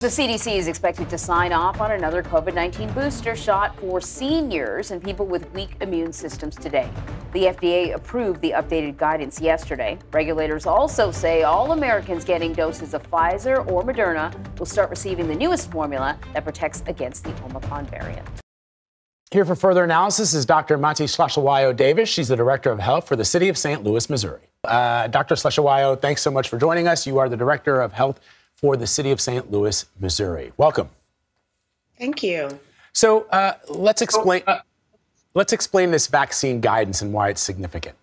The CDC is expected to sign off on another COVID 19 booster shot for seniors and people with weak immune systems today. The FDA approved the updated guidance yesterday. Regulators also say all Americans getting doses of Pfizer or Moderna will start receiving the newest formula that protects against the Omicron variant. Here for further analysis is Dr. Mati Hlatshwayo Davis. She's the Director of Health for the City of St. Louis, Missouri. Uh, Dr. Hlatshwayo, thanks so much for joining us. You are the Director of Health for the city of St. Louis, Missouri. Welcome. Thank you. So uh, let's explain. Uh, let's explain this vaccine guidance and why it's significant.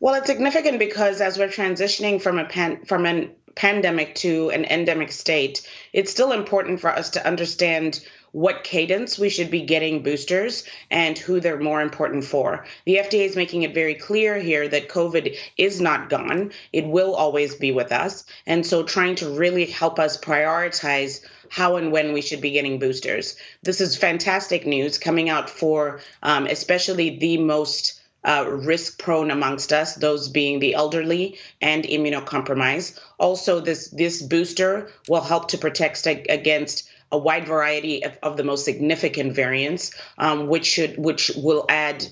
Well, it's significant because as we're transitioning from a pan, from an pandemic to an endemic state, it's still important for us to understand what cadence we should be getting boosters and who they're more important for. The FDA is making it very clear here that COVID is not gone, it will always be with us. And so, trying to really help us prioritize how and when we should be getting boosters. This is fantastic news coming out for um, especially the most. Uh, risk prone amongst us, those being the elderly and immunocompromised. Also, this this booster will help to protect against a wide variety of, of the most significant variants, um, which should which will add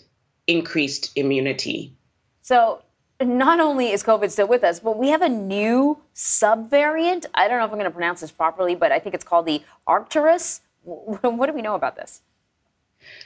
increased immunity. So not only is COVID still with us, but we have a new subvariant. I don't know if I'm going to pronounce this properly, but I think it's called the Arcturus. What do we know about this?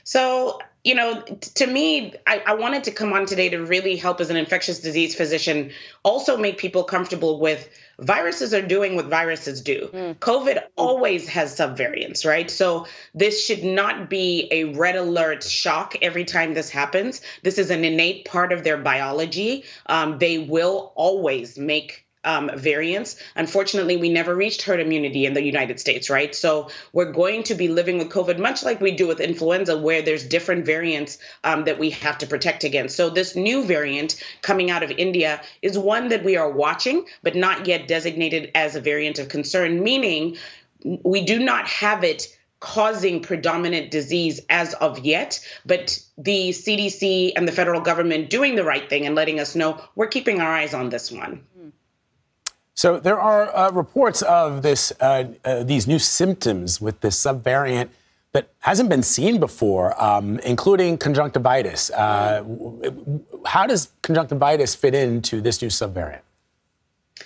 So, you know, to me, I, I, wanted to come on today to really help as an infectious disease physician also make people comfortable with viruses are doing what viruses do. Mm. COVID always has subvariants, right? So this should not be a red alert shock every time this happens. This is an innate part of their biology. Um, they will always make um, variants. Unfortunately, we never reached herd immunity in the United States, right? So we're going to be living with COVID much like we do with influenza, where there's different variants um, that we have to protect against. So this new variant coming out of India is one that we are watching, but not yet designated as a variant of concern, meaning we do not have it causing predominant disease as of yet, but the CDC and the federal government doing the right thing and letting us know we're keeping our eyes on this one. So there are uh, reports of this, uh, uh, these new symptoms with this subvariant that hasn't been seen before, um, including conjunctivitis. Uh, how does conjunctivitis fit into this new subvariant?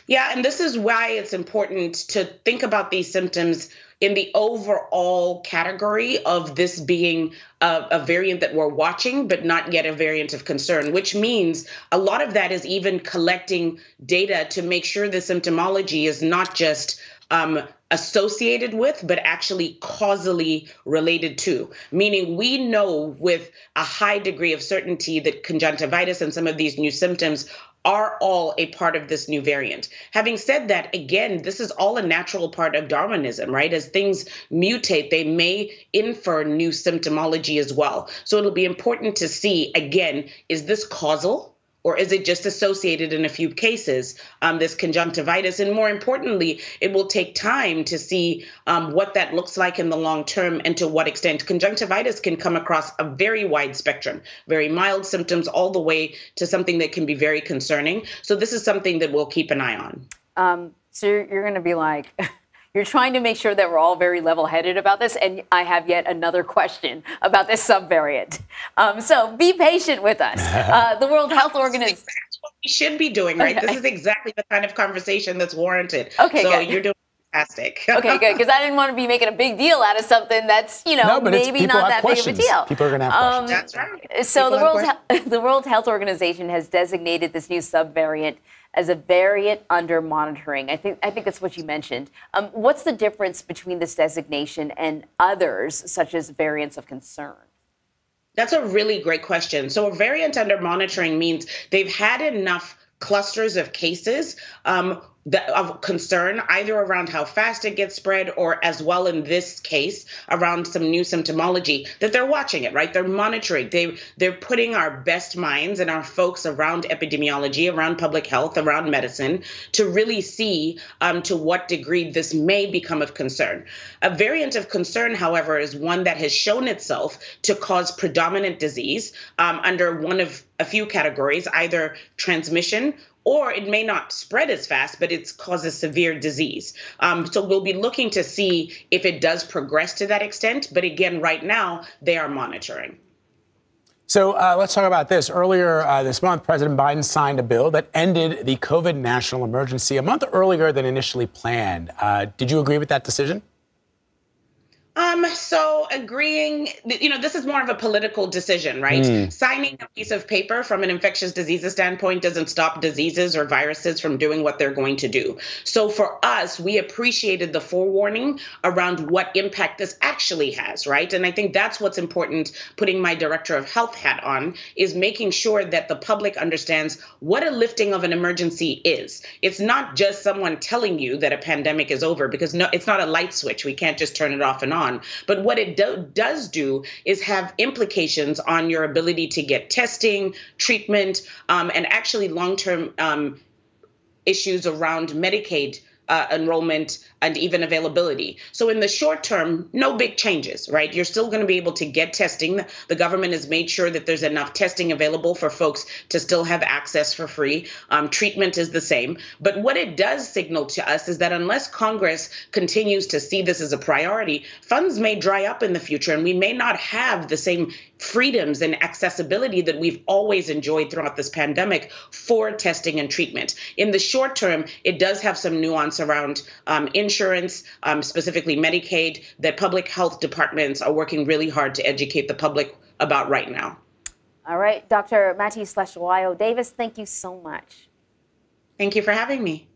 Yeah, and this is why it's important to think about these symptoms in the overall category of this being a, a, variant that we're watching, but not yet a variant of concern, which means a lot of that is even collecting data to make sure the symptomology is not just um, associated with, but actually causally related to. Meaning, we know with a high degree of certainty that conjunctivitis and some of these new symptoms are all a part of this new variant. Having said that, again, this is all a natural part of Darwinism, right? As things mutate, they may infer new symptomology as well. So it'll be important to see, again, is this causal? Or is it just associated in a few cases, um, this conjunctivitis? And more importantly, it will take time to see um, what that looks like in the long term and to what extent. Conjunctivitis can come across a very wide spectrum, very mild symptoms, all the way to something that can be very concerning. So, this is something that we'll keep an eye on. Um, so, you're, you're going to be like, You're trying to make sure that we're all very level headed about this. And I have yet another question about this subvariant. Um, so be patient with us. Uh, the World Health Organization. That's what we should be doing, right? Okay. This is exactly the kind of conversation that's warranted. Okay, so good. you're doing fantastic. okay, good. Because I didn't want to be making a big deal out of something that's, you know, no, maybe not that questions. big of a deal. People are going to have um, questions. That's right. So the World, the World Health Organization has designated this new subvariant as a variant under monitoring. I think I think that's what you mentioned. Um, what's the difference between this designation and others, such as variants of concern? That's a really great question. So a variant under monitoring means they've had enough clusters of cases um, of concern, either around how fast it gets spread or as well in this case around some new symptomology, that they're watching it, right? They're monitoring. They they're putting our best minds and our folks around epidemiology, around public health, around medicine to really see um, to what degree this may become of concern. A variant of concern, however, is one that has shown itself to cause predominant disease um, under one of a few categories, either transmission or it may not spread as fast, but it causes severe disease. Um, so we'll be looking to see if it does progress to that extent. But again, right now, they are monitoring. So uh, let's talk about this. Earlier uh, this month, President Biden signed a bill that ended the COVID national emergency a month earlier than initially planned. Uh, did you agree with that decision? Um, so agreeing, you know, this is more of a political decision, right? Mm. Signing a piece of paper from an infectious diseases standpoint doesn't stop diseases or viruses from doing what they're going to do. So for us, we appreciated the forewarning around what impact this actually has, right? And I think that's what's important putting my director of health hat on is making sure that the public understands what a lifting of an emergency is. It's not just someone telling you that a pandemic is over because no, it's not a light switch. We can't just turn it off and on on. But what it do, does do is have implications on your ability to get testing, treatment, um, and actually long term um, issues around Medicaid uh, enrollment and even availability. So in the short term, no big changes, right? You're still going to be able to get testing. The government has made sure that there's enough testing available for folks to still have access for free. Um, treatment is the same. But what it does signal to us is that unless Congress continues to see this as a priority, funds may dry up in the future and we may not have the same freedoms and accessibility that we've always enjoyed throughout this pandemic for testing and treatment. In the short term, it does have some nuance around um, insurance, um, specifically Medicaid, that public health departments are working really hard to educate the public about right now. All right, Dr. Mattie Hlatshwayo Davis, thank you so much. Thank you for having me.